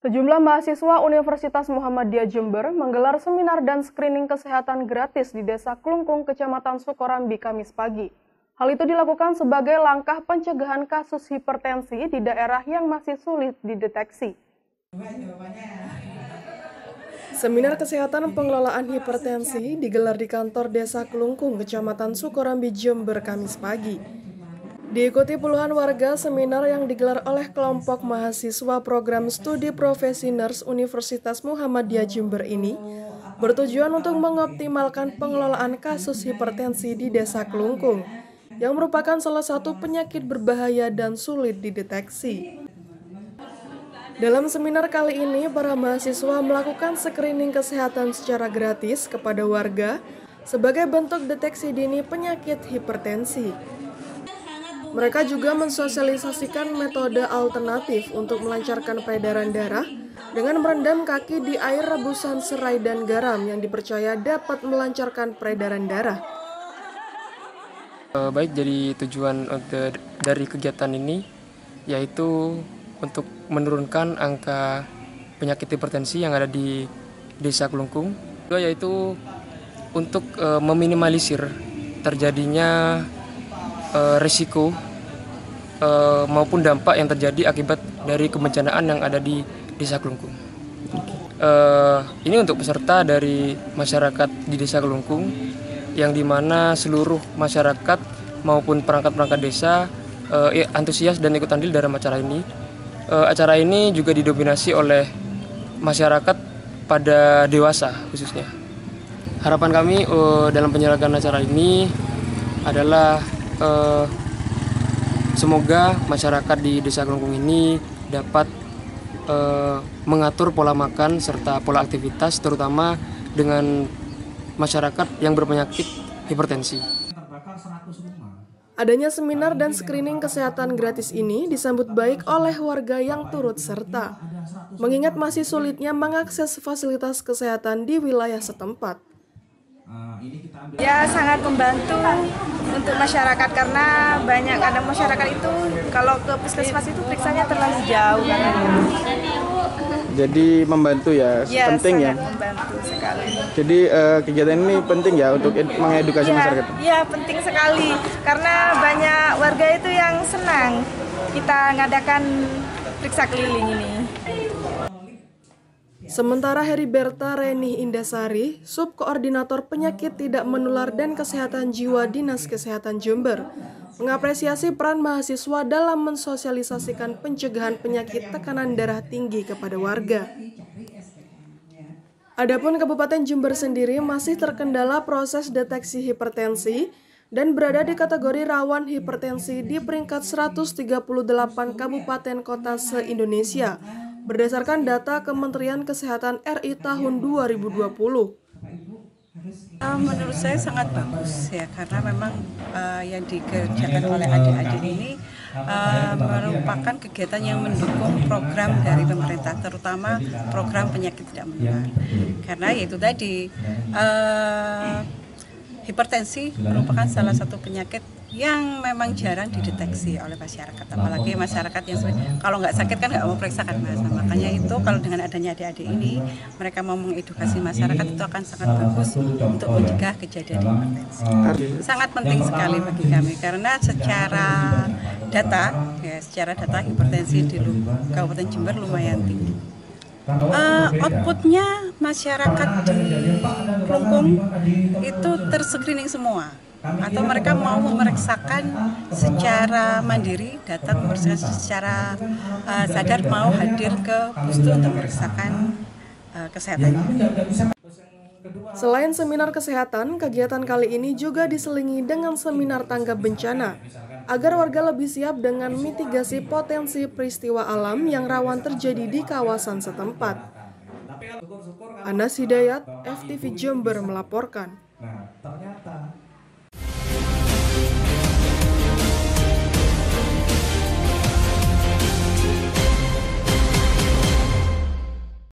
Sejumlah mahasiswa Universitas Muhammadiyah Jember menggelar seminar dan screening kesehatan gratis di Desa Klungkung, Kecamatan Sukorambi, Kamis pagi. Hal itu dilakukan sebagai langkah pencegahan kasus hipertensi di daerah yang masih sulit dideteksi. Seminar kesehatan pengelolaan hipertensi digelar di kantor Desa Klungkung, Kecamatan Sukorambi, Jember, Kamis pagi. Diikuti puluhan warga, seminar yang digelar oleh kelompok mahasiswa program studi profesi nurse Universitas Muhammadiyah Jember ini bertujuan untuk mengoptimalkan pengelolaan kasus hipertensi di Desa Kelungkung, yang merupakan salah satu penyakit berbahaya dan sulit dideteksi. Dalam seminar kali ini, para mahasiswa melakukan screening kesehatan secara gratis kepada warga sebagai bentuk deteksi dini penyakit hipertensi. Mereka juga mensosialisasikan metode alternatif untuk melancarkan peredaran darah dengan merendam kaki di air rebusan serai dan garam yang dipercaya dapat melancarkan peredaran darah. Eh, baik, jadi tujuan dari kegiatan ini yaitu untuk menurunkan angka penyakit hipertensi yang ada di Desa Kelungkung, yaitu untuk eh, meminimalisir terjadinya uh, risiko uh, maupun dampak yang terjadi akibat dari kebencanaan yang ada di Desa Kelungkung. Uh, ini untuk peserta dari masyarakat di Desa Kelungkung yang di mana seluruh masyarakat maupun perangkat-perangkat desa uh, antusias dan ikut andil dalam acara ini. Uh, acara ini juga didominasi oleh masyarakat pada dewasa khususnya. Harapan kami uh, dalam penyelenggaraan acara ini adalah uh, semoga masyarakat di Desa Kelungkung ini dapat uh, mengatur pola makan serta pola aktivitas terutama dengan masyarakat yang berpenyakit hipertensi. Adanya seminar dan screening kesehatan gratis ini disambut baik oleh warga yang turut serta, mengingat masih sulitnya mengakses fasilitas kesehatan di wilayah setempat. Ya sangat membantu untuk masyarakat karena banyak kadang masyarakat itu kalau ke puskesmas itu periksanya terlalu jauh kan. Jadi membantu ya, ya penting ya. membantu sekali. Jadi uh, kegiatan ini penting ya untuk mengedukasi ya, masyarakat. Iya penting sekali karena banyak warga itu yang senang kita ngadakan periksa keliling ini. Sementara Heriberta Reni Indasari, Subkoordinator Penyakit Tidak Menular dan Kesehatan Jiwa Dinas Kesehatan Jember, mengapresiasi peran mahasiswa dalam mensosialisasikan pencegahan penyakit tekanan darah tinggi kepada warga. Adapun Kabupaten Jember sendiri masih terkendala proses deteksi hipertensi dan berada di kategori rawan hipertensi di peringkat 138 kabupaten kota se-Indonesia berdasarkan data Kementerian Kesehatan RI tahun 2020. Uh, menurut saya sangat bagus ya karena memang uh, yang dikerjakan oleh adik-adik ini uh, merupakan kegiatan yang mendukung program dari pemerintah terutama program penyakit tidak menular karena yaitu tadi uh, hipertensi merupakan salah satu penyakit yang memang jarang dideteksi oleh masyarakat. Apalagi masyarakat yang kalau nggak sakit kan nggak mau periksa kan mas. Nah, makanya itu kalau dengan adanya adik-adik ini mereka mau mengedukasi masyarakat itu akan sangat bagus untuk mencegah kejadian hipertensi. sangat penting sekali bagi kami karena secara data ya secara data hipertensi di Kabupaten Jember lumayan tinggi uh, outputnya masyarakat di Kelungkung itu terscreening semua. Atau mereka mau memeriksakan secara mandiri datang memeriksakan secara uh, sadar mau hadir ke pustu untuk memeriksakan. uh, kesehatannya. Selain seminar kesehatan, kegiatan kali ini juga diselingi dengan seminar tanggap bencana agar warga lebih siap dengan mitigasi potensi peristiwa alam yang rawan terjadi di kawasan setempat. Anas Hidayat, FTV Jember melaporkan. Nah,